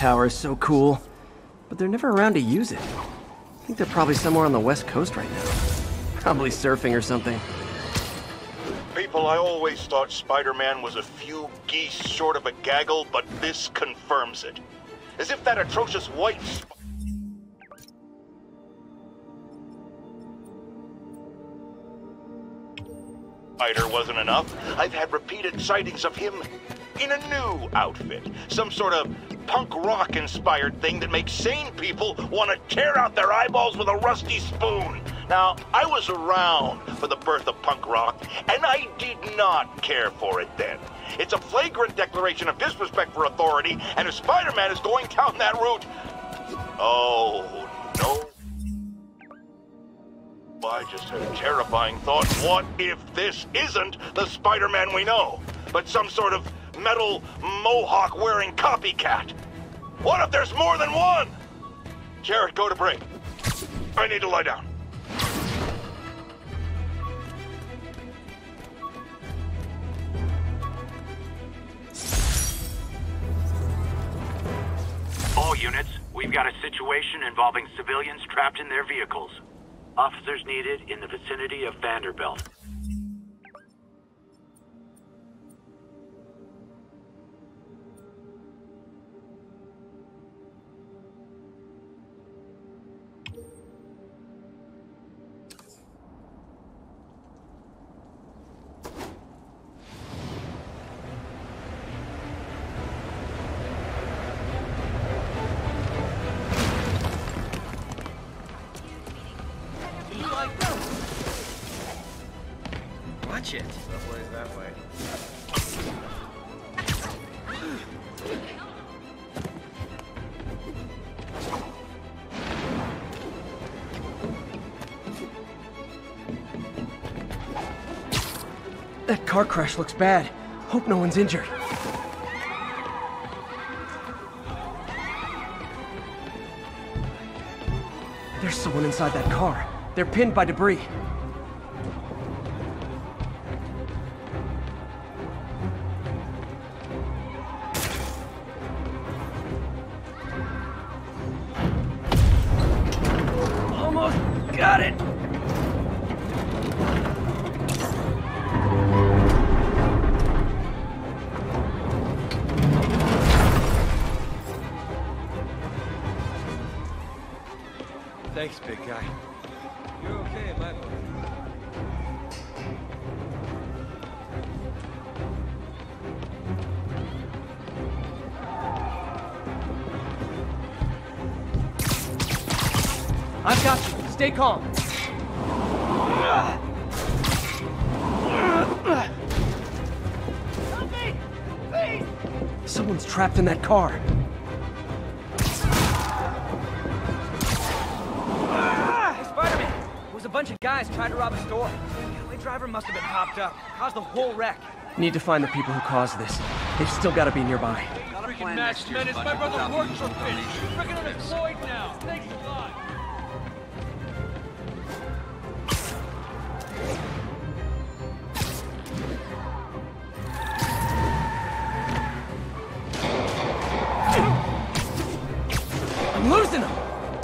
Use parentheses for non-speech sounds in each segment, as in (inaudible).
Tower is so cool, but they're never around to use it. I think they're probably somewhere on the west coast right now. (laughs) Probably surfing or something. People, I always thought Spider-Man was a few geese short of a gaggle, but this confirms it. As if that atrocious white spider wasn't enough. I've had repeated sightings of him in a new outfit. Some sort of punk rock inspired thing that makes sane people want to tear out their eyeballs with a rusty spoon. Now, I was around for the birth of punk rock, and I did not care for it then. It's a flagrant declaration of disrespect for authority, and if Spider-Man is going down that route... Oh, no. I just had a terrifying thought. What if this isn't the Spider-Man we know, but some sort of metal mohawk-wearing copycat? What if there's more than one? Jared, go to break. I need to lie down. All units, we've got a situation involving civilians trapped in their vehicles. Officers needed in the vicinity of Vanderbilt. That car crash looks bad. Hope no one's injured. There's someone inside that car. They're pinned by debris. Almost got it! I've got you. Stay calm. Help me! Someone's trapped in that car. Hey, Spider-Man! It was a bunch of guys trying to rob a store. The getaway driver must have been hopped up. Caused the whole wreck. Need to find the people who caused this. They've still got to be nearby. Freaking Max Menace, my brother works for Fisk. Freaking unemployed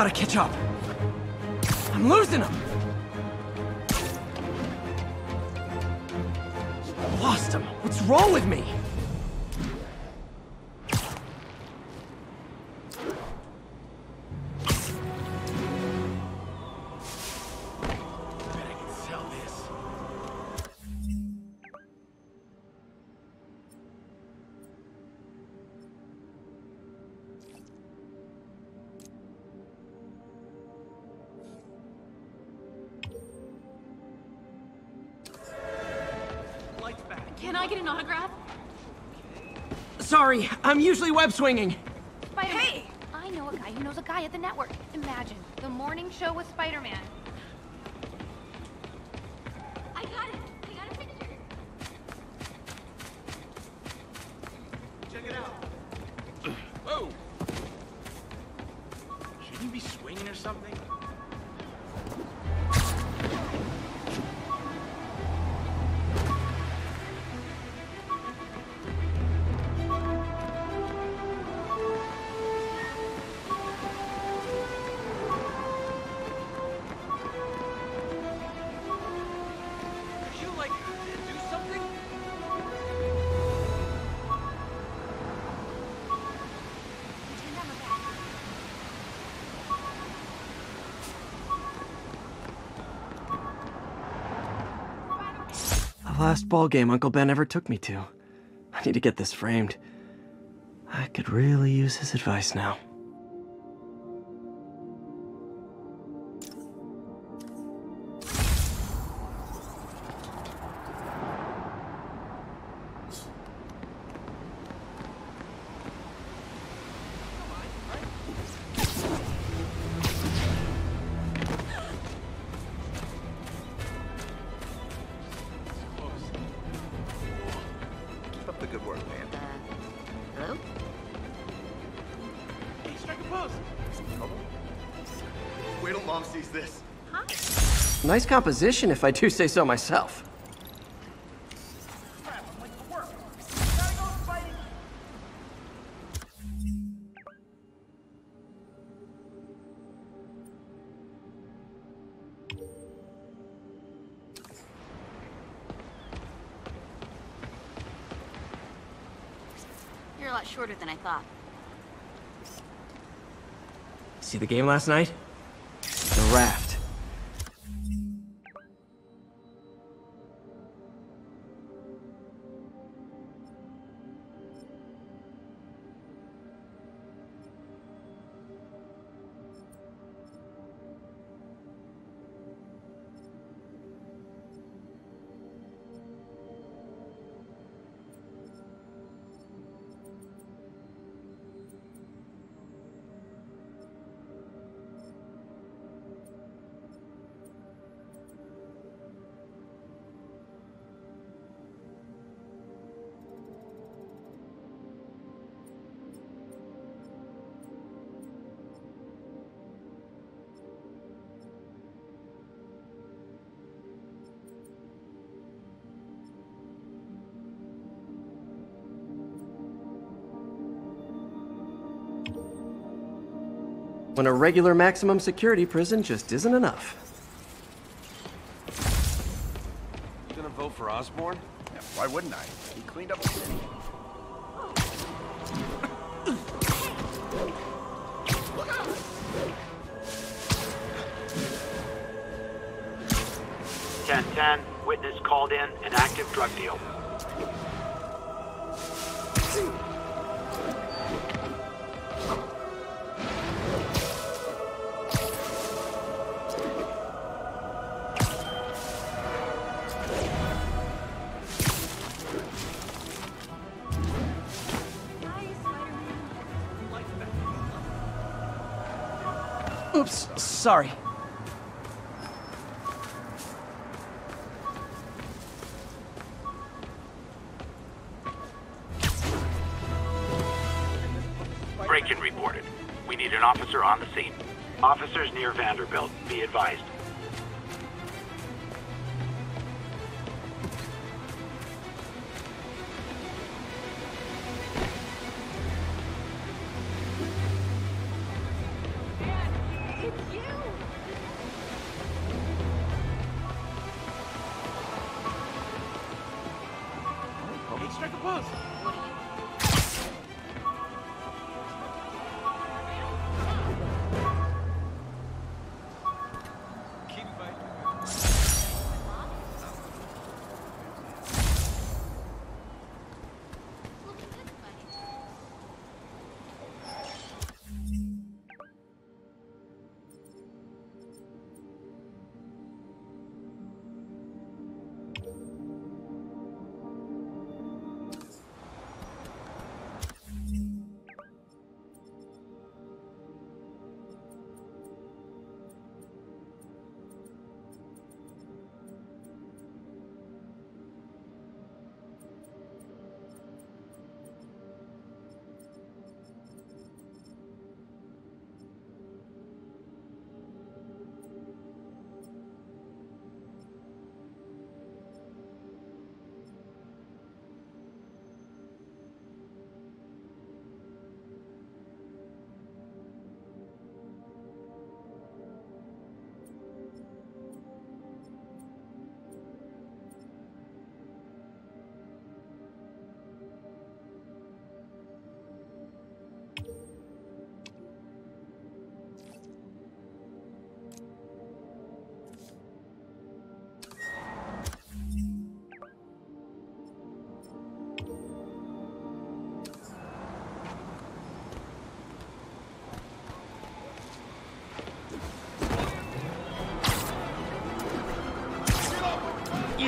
Gotta catch up. I'm losing them! Lost him. What's wrong with me? Can I get an autograph? Sorry, I'm usually web swinging. Spider-Man. Hey! I know a guy who knows a guy at the network. Imagine, the morning show with Spider-Man. Last ball game Uncle Ben ever took me to. I need to get this framed. I could really use his advice now. Mom sees this. Nice composition, if I do say so myself. You're a lot shorter than I thought. See the game last night? When a regular maximum security prison just isn't enough. You gonna vote for Osborn? Yeah, why wouldn't I? He cleaned up the city. Ten ten. Witness called in an active drug deal. Oops, sorry. Break-in reported. We need an officer on the scene. Officers near Vanderbilt, be advised.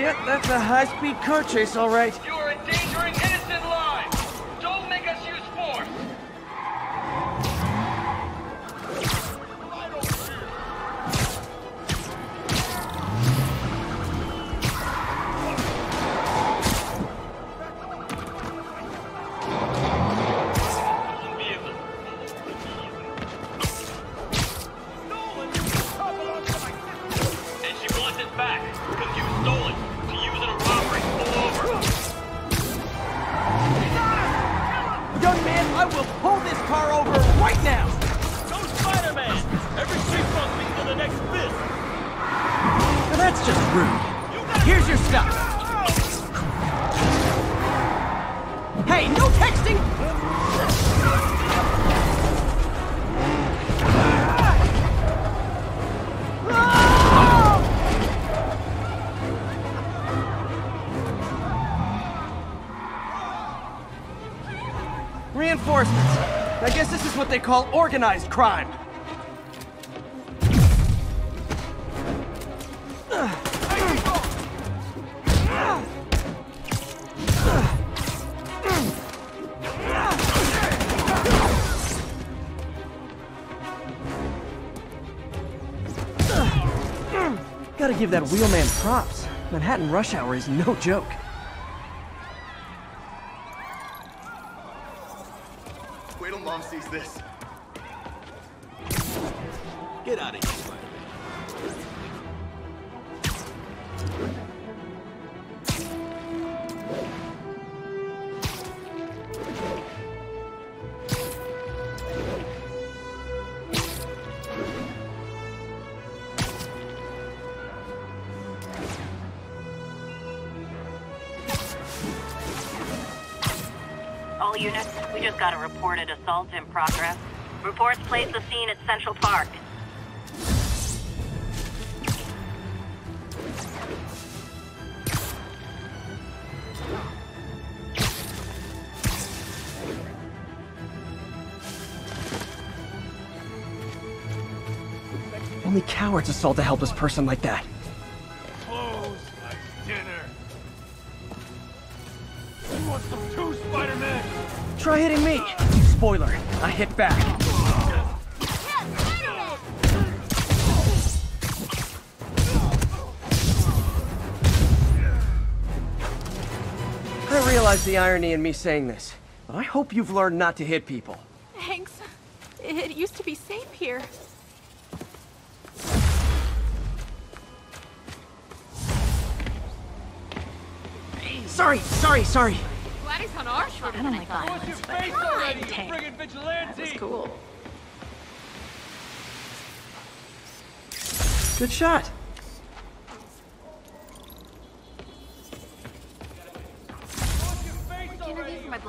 Bet that's a high-speed car chase, all right. That's just rude. Here's your stuff. Hey, no texting! Reinforcements. I guess this is what they call organized crime. Gotta give that wheelman props. Manhattan rush hour is no joke. Wait till Mom sees this. Get out of here, All units, we just got a reported assault in progress. Reports place the scene at Central Park. Only cowards assault a helpless person like that. Try hitting me. Spoiler, I hit back. I realize the irony in me saying this, but I hope you've learned not to hit people. Thanks. It used to be safe here. Sorry, sorry, sorry. Gladys on our shoulder. I don't like violence, your but face already, friggin' vigilante! That cool. Good shot. What's your face already, you friggin'